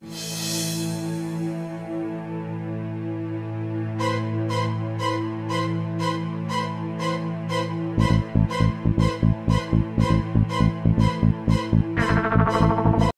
you